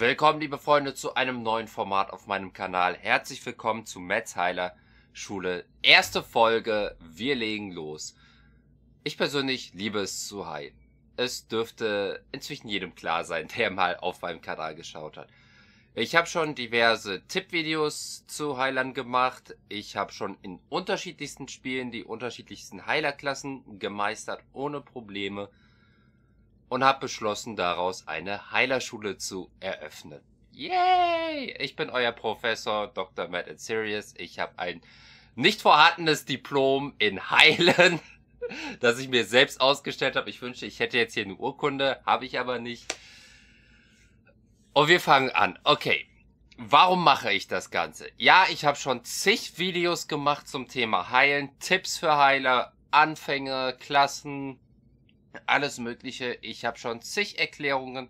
Willkommen, liebe Freunde, zu einem neuen Format auf meinem Kanal. Herzlich willkommen zu Metz Heiler Schule. Erste Folge, wir legen los. Ich persönlich liebe es zu heilen. Es dürfte inzwischen jedem klar sein, der mal auf meinem Kanal geschaut hat. Ich habe schon diverse Tippvideos zu Heilern gemacht. Ich habe schon in unterschiedlichsten Spielen die unterschiedlichsten Heilerklassen gemeistert ohne Probleme und habe beschlossen, daraus eine Heilerschule zu eröffnen. Yay! Ich bin euer Professor Dr. Matt and Sirius. Ich habe ein nicht vorhandenes Diplom in Heilen, das ich mir selbst ausgestellt habe. Ich wünschte, ich hätte jetzt hier eine Urkunde, habe ich aber nicht. Und wir fangen an. Okay. Warum mache ich das Ganze? Ja, ich habe schon zig Videos gemacht zum Thema Heilen, Tipps für Heiler, Anfänger, Klassen, alles Mögliche. Ich habe schon zig Erklärungen,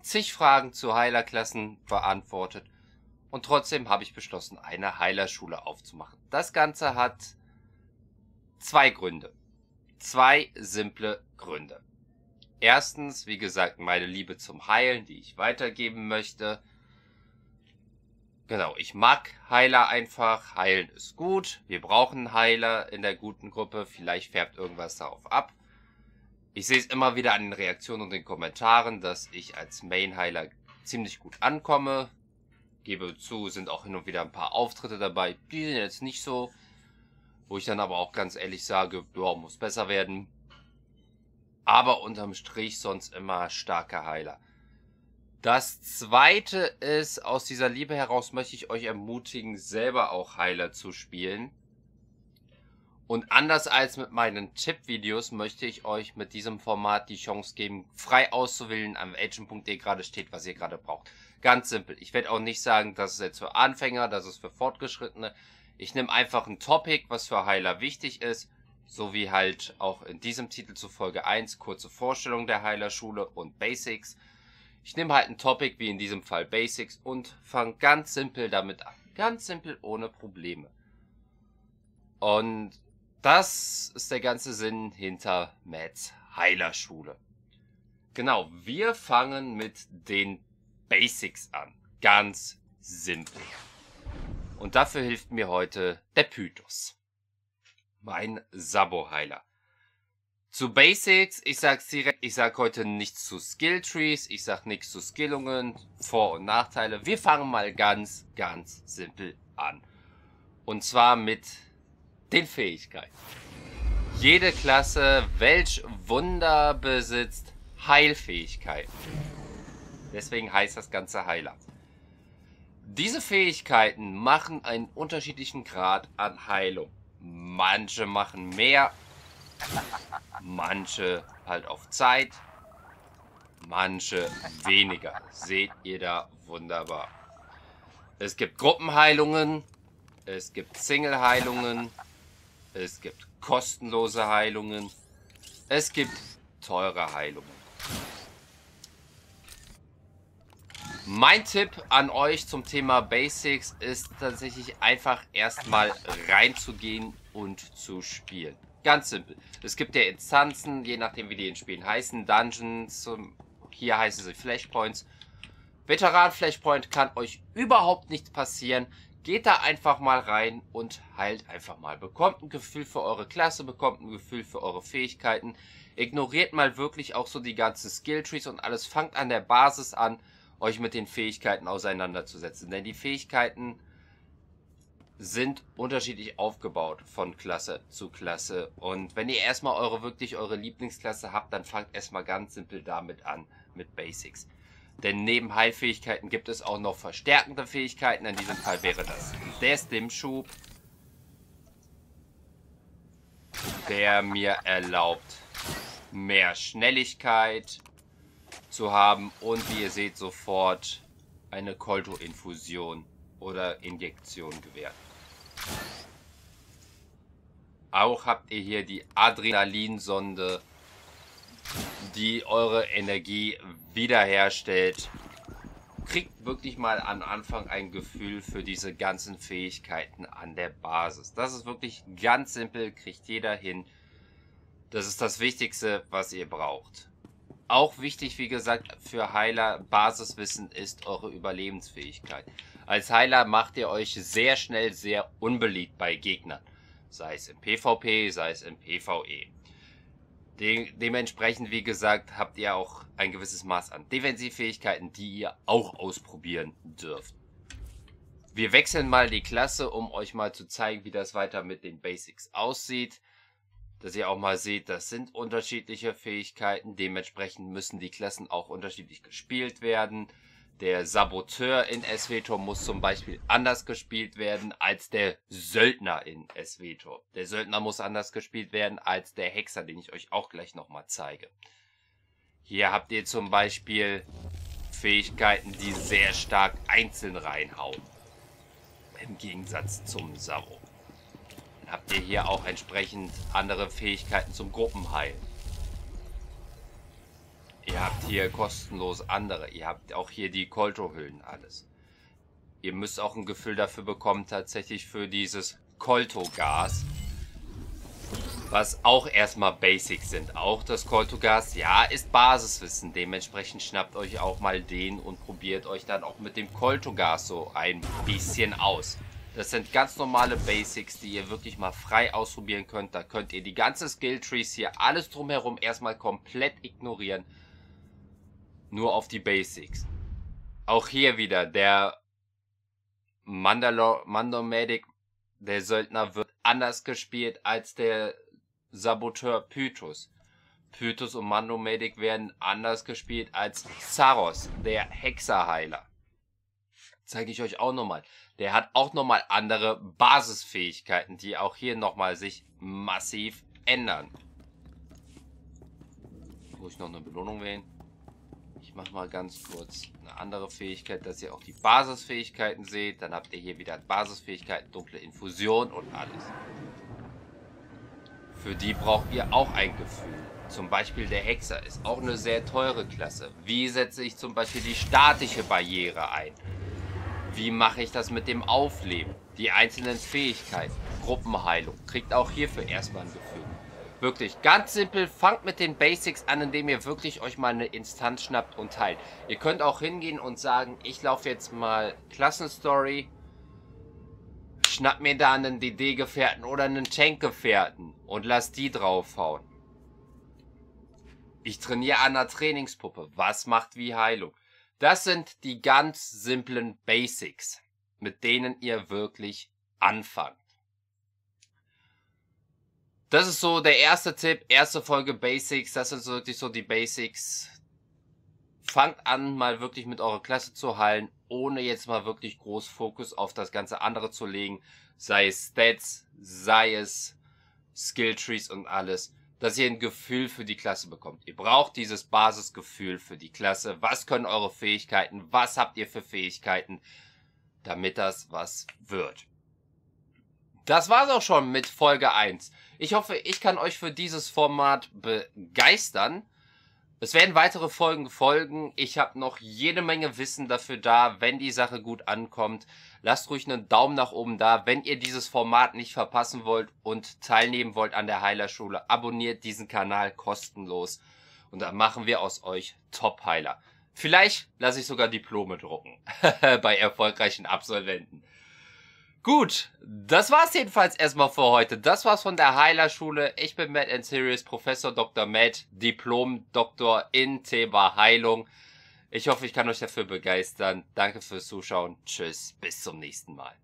zig Fragen zu Heilerklassen beantwortet. Und trotzdem habe ich beschlossen, eine Heilerschule aufzumachen. Das Ganze hat zwei Gründe. Zwei simple Gründe. Erstens, wie gesagt, meine Liebe zum Heilen, die ich weitergeben möchte. Genau, ich mag Heiler einfach. Heilen ist gut. Wir brauchen Heiler in der guten Gruppe. Vielleicht färbt irgendwas darauf ab. Ich sehe es immer wieder an den Reaktionen und den Kommentaren, dass ich als Main-Heiler ziemlich gut ankomme. Gebe zu, sind auch hin und wieder ein paar Auftritte dabei, die sind jetzt nicht so. Wo ich dann aber auch ganz ehrlich sage, ja, muss besser werden. Aber unterm Strich sonst immer starker Heiler. Das zweite ist, aus dieser Liebe heraus möchte ich euch ermutigen, selber auch Heiler zu spielen. Und anders als mit meinen Tippvideos möchte ich euch mit diesem Format die Chance geben, frei auszuwählen, am agent.de gerade steht, was ihr gerade braucht. Ganz simpel. Ich werde auch nicht sagen, das ist jetzt für Anfänger, das ist für Fortgeschrittene. Ich nehme einfach ein Topic, was für Heiler wichtig ist, so wie halt auch in diesem Titel zu Folge 1, kurze Vorstellung der Heilerschule und Basics. Ich nehme halt ein Topic, wie in diesem Fall Basics, und fange ganz simpel damit an. Ganz simpel, ohne Probleme. Und das ist der ganze Sinn hinter Mads Heilerschule. Genau, wir fangen mit den Basics an. Ganz simpel. Und dafür hilft mir heute der Pythos. Mein Sabo-Heiler. Zu Basics, ich sag's direkt, ich sag heute nichts zu Skilltrees, ich sag nichts zu Skillungen, Vor- und Nachteile. Wir fangen mal ganz, ganz simpel an. Und zwar mit den Fähigkeiten. Jede Klasse, welch Wunder besitzt Heilfähigkeiten. Deswegen heißt das Ganze Heiler. Diese Fähigkeiten machen einen unterschiedlichen Grad an Heilung. Manche machen mehr, manche halt auf Zeit, manche weniger. Seht ihr da wunderbar. Es gibt Gruppenheilungen, es gibt Single-Heilungen, es gibt kostenlose Heilungen. Es gibt teure Heilungen. Mein Tipp an euch zum Thema Basics ist tatsächlich einfach erstmal reinzugehen und zu spielen. Ganz simpel. Es gibt ja Instanzen, je nachdem wie die in Spielen heißen, Dungeons, hier heißen sie Flashpoints. Veteran Flashpoint kann euch überhaupt nichts passieren. Geht da einfach mal rein und heilt einfach mal. Bekommt ein Gefühl für eure Klasse, bekommt ein Gefühl für eure Fähigkeiten. Ignoriert mal wirklich auch so die ganzen Skilltrees und alles. Fangt an der Basis an, euch mit den Fähigkeiten auseinanderzusetzen. Denn die Fähigkeiten sind unterschiedlich aufgebaut von Klasse zu Klasse. Und wenn ihr erstmal eure wirklich eure Lieblingsklasse habt, dann fangt erstmal ganz simpel damit an, mit Basics. Denn neben Heilfähigkeiten gibt es auch noch verstärkende Fähigkeiten. In diesem Fall wäre das der Stimschub, der mir erlaubt, mehr Schnelligkeit zu haben und wie ihr seht sofort eine Kolto-Infusion oder Injektion gewährt. Auch habt ihr hier die Adrenalinsonde die eure Energie wiederherstellt. Kriegt wirklich mal am Anfang ein Gefühl für diese ganzen Fähigkeiten an der Basis. Das ist wirklich ganz simpel, kriegt jeder hin. Das ist das Wichtigste, was ihr braucht. auch wichtig, wie gesagt, für Heiler, Basiswissen ist eure Überlebensfähigkeit. Als Heiler macht ihr euch sehr schnell sehr unbeliebt bei Gegnern. Sei es im PvP, sei es im PvE. De dementsprechend, wie gesagt, habt ihr auch ein gewisses Maß an Defensivfähigkeiten, die ihr auch ausprobieren dürft. Wir wechseln mal die Klasse, um euch mal zu zeigen, wie das weiter mit den Basics aussieht dass ihr auch mal seht, das sind unterschiedliche Fähigkeiten. Dementsprechend müssen die Klassen auch unterschiedlich gespielt werden. Der Saboteur in SWTOR muss zum Beispiel anders gespielt werden als der Söldner in SWTOR. Der Söldner muss anders gespielt werden als der Hexer, den ich euch auch gleich nochmal zeige. Hier habt ihr zum Beispiel Fähigkeiten, die sehr stark einzeln reinhauen. Im Gegensatz zum Sabo habt ihr hier auch entsprechend andere Fähigkeiten zum Gruppenheilen. Ihr habt hier kostenlos andere. Ihr habt auch hier die Kolto-Hüllen alles. Ihr müsst auch ein Gefühl dafür bekommen, tatsächlich für dieses Kolto-Gas. Was auch erstmal Basics sind. Auch das Kolto-Gas, ja, ist Basiswissen. Dementsprechend schnappt euch auch mal den und probiert euch dann auch mit dem Kolto-Gas so ein bisschen aus. Das sind ganz normale Basics, die ihr wirklich mal frei ausprobieren könnt. Da könnt ihr die ganze Skilltrees hier, alles drumherum erstmal komplett ignorieren. Nur auf die Basics. Auch hier wieder, der Mandalor Mandomedic, der Söldner, wird anders gespielt als der Saboteur Pythos. Pythos und Mandomedic werden anders gespielt als Saros, der Hexerheiler. Zeige ich euch auch nochmal. Der hat auch nochmal andere Basisfähigkeiten, die auch hier nochmal sich massiv ändern. Muss ich noch eine Belohnung wählen? Ich mache mal ganz kurz eine andere Fähigkeit, dass ihr auch die Basisfähigkeiten seht. Dann habt ihr hier wieder Basisfähigkeiten, dunkle Infusion und alles. Für die braucht ihr auch ein Gefühl. Zum Beispiel der Hexer ist auch eine sehr teure Klasse. Wie setze ich zum Beispiel die statische Barriere ein? Wie mache ich das mit dem Aufleben? Die einzelnen Fähigkeiten. Gruppenheilung. Kriegt auch hierfür erstmal ein Gefühl. Wirklich ganz simpel. Fangt mit den Basics an, indem ihr wirklich euch mal eine Instanz schnappt und teilt. Ihr könnt auch hingehen und sagen, ich laufe jetzt mal Klassenstory. Schnapp mir da einen DD-Gefährten oder einen Tank-Gefährten und lass die draufhauen. Ich trainiere an einer Trainingspuppe. Was macht wie Heilung? Das sind die ganz simplen Basics, mit denen ihr wirklich anfangt. Das ist so der erste Tipp, erste Folge Basics. Das sind so wirklich so die Basics. Fangt an, mal wirklich mit eurer Klasse zu heilen, ohne jetzt mal wirklich groß Fokus auf das ganze andere zu legen. Sei es Stats, sei es Skill Trees und alles dass ihr ein Gefühl für die Klasse bekommt. Ihr braucht dieses Basisgefühl für die Klasse. Was können eure Fähigkeiten? Was habt ihr für Fähigkeiten? Damit das was wird. Das war's auch schon mit Folge 1. Ich hoffe, ich kann euch für dieses Format begeistern. Es werden weitere Folgen folgen. Ich habe noch jede Menge Wissen dafür da, wenn die Sache gut ankommt. Lasst ruhig einen Daumen nach oben da. Wenn ihr dieses Format nicht verpassen wollt und teilnehmen wollt an der Heilerschule, abonniert diesen Kanal kostenlos. Und dann machen wir aus euch Top-Heiler. Vielleicht lasse ich sogar Diplome drucken. Bei erfolgreichen Absolventen. Gut, das war's jedenfalls erstmal für heute. Das war's von der Heilerschule. Ich bin Matt and Serious, Professor Dr. Matt, Diplom-Doktor in Thema Heilung. Ich hoffe, ich kann euch dafür begeistern. Danke fürs Zuschauen. Tschüss, bis zum nächsten Mal.